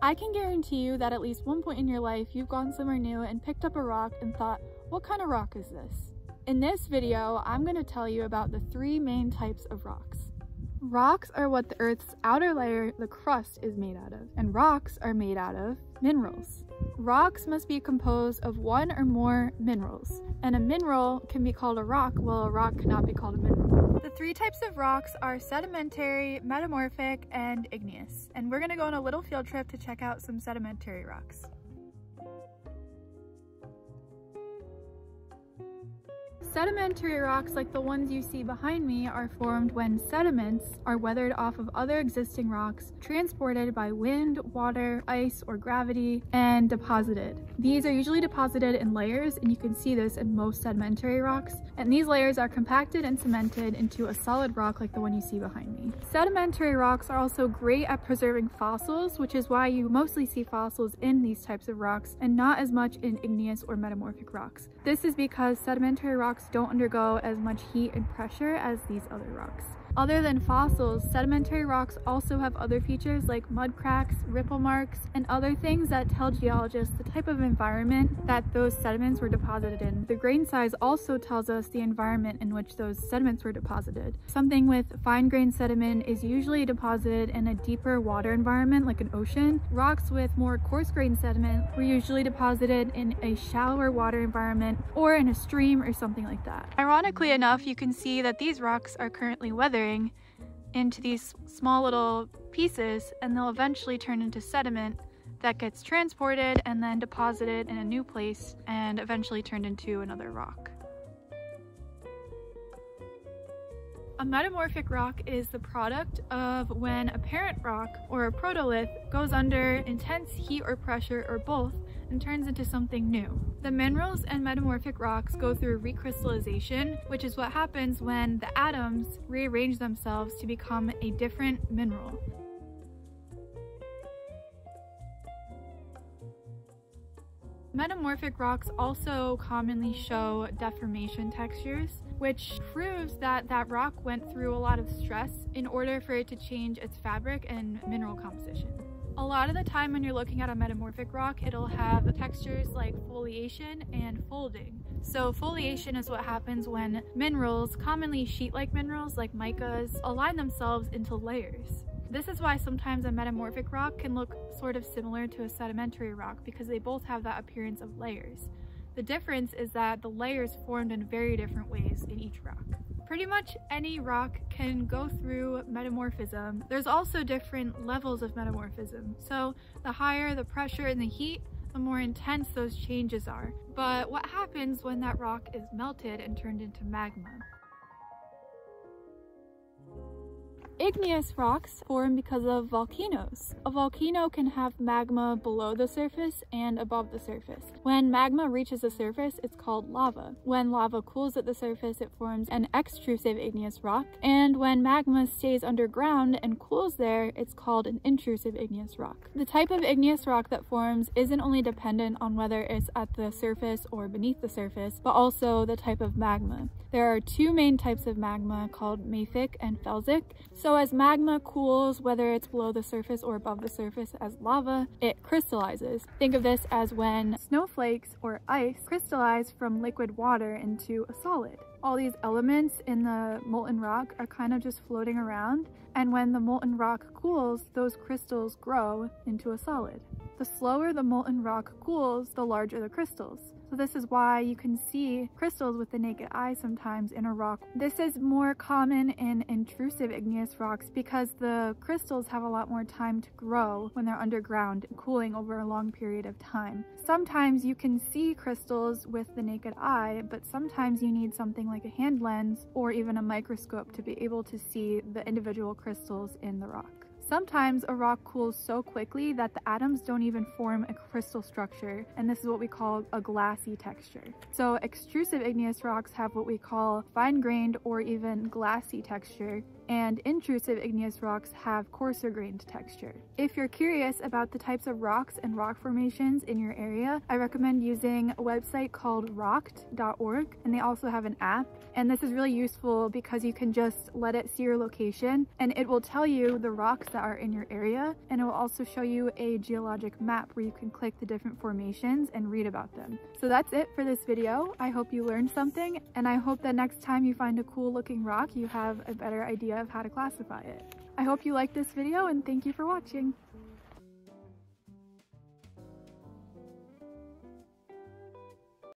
I can guarantee you that at least one point in your life, you've gone somewhere new and picked up a rock and thought, what kind of rock is this? In this video, I'm going to tell you about the three main types of rocks. Rocks are what the Earth's outer layer, the crust, is made out of, and rocks are made out of minerals. Rocks must be composed of one or more minerals, and a mineral can be called a rock while a rock cannot be called a mineral. The three types of rocks are sedimentary, metamorphic, and igneous, and we're going to go on a little field trip to check out some sedimentary rocks. Sedimentary rocks like the ones you see behind me are formed when sediments are weathered off of other existing rocks, transported by wind, water, ice, or gravity, and deposited. These are usually deposited in layers, and you can see this in most sedimentary rocks, and these layers are compacted and cemented into a solid rock like the one you see behind me. Sedimentary rocks are also great at preserving fossils, which is why you mostly see fossils in these types of rocks and not as much in igneous or metamorphic rocks. This is because sedimentary rocks rocks don't undergo as much heat and pressure as these other rocks. Other than fossils, sedimentary rocks also have other features like mud cracks, ripple marks, and other things that tell geologists the type of environment that those sediments were deposited in. The grain size also tells us the environment in which those sediments were deposited. Something with fine grain sediment is usually deposited in a deeper water environment like an ocean. Rocks with more coarse grain sediment were usually deposited in a shallower water environment or in a stream or something like that. Ironically enough, you can see that these rocks are currently weathered into these small little pieces and they'll eventually turn into sediment that gets transported and then deposited in a new place and eventually turned into another rock. A metamorphic rock is the product of when a parent rock or a protolith goes under intense heat or pressure or both and turns into something new. The minerals and metamorphic rocks go through recrystallization, which is what happens when the atoms rearrange themselves to become a different mineral. Metamorphic rocks also commonly show deformation textures, which proves that that rock went through a lot of stress in order for it to change its fabric and mineral composition. A lot of the time when you're looking at a metamorphic rock, it'll have textures like foliation and folding. So foliation is what happens when minerals, commonly sheet-like minerals like micas, align themselves into layers. This is why sometimes a metamorphic rock can look sort of similar to a sedimentary rock because they both have that appearance of layers. The difference is that the layers formed in very different ways in each rock. Pretty much any rock can go through metamorphism. There's also different levels of metamorphism. So the higher the pressure and the heat, the more intense those changes are. But what happens when that rock is melted and turned into magma? Igneous rocks form because of volcanoes. A volcano can have magma below the surface and above the surface. When magma reaches the surface, it's called lava. When lava cools at the surface, it forms an extrusive igneous rock. And when magma stays underground and cools there, it's called an intrusive igneous rock. The type of igneous rock that forms isn't only dependent on whether it's at the surface or beneath the surface, but also the type of magma. There are two main types of magma called mafic and felsic. So as magma cools, whether it's below the surface or above the surface as lava, it crystallizes. Think of this as when snowflakes or ice crystallize from liquid water into a solid. All these elements in the molten rock are kind of just floating around and when the molten rock cools, those crystals grow into a solid. The slower the molten rock cools, the larger the crystals. So this is why you can see crystals with the naked eye sometimes in a rock. This is more common in intrusive igneous rocks because the crystals have a lot more time to grow when they're underground cooling over a long period of time. Sometimes you can see crystals with the naked eye, but sometimes you need something like a hand lens or even a microscope to be able to see the individual crystals in the rock. Sometimes a rock cools so quickly that the atoms don't even form a crystal structure, and this is what we call a glassy texture. So extrusive igneous rocks have what we call fine-grained or even glassy texture, and intrusive igneous rocks have coarser grained texture. If you're curious about the types of rocks and rock formations in your area, I recommend using a website called rockd.org and they also have an app. And this is really useful because you can just let it see your location and it will tell you the rocks that are in your area and it will also show you a geologic map where you can click the different formations and read about them. So that's it for this video. I hope you learned something and I hope that next time you find a cool looking rock you have a better idea of how to classify it. I hope you liked this video and thank you for watching.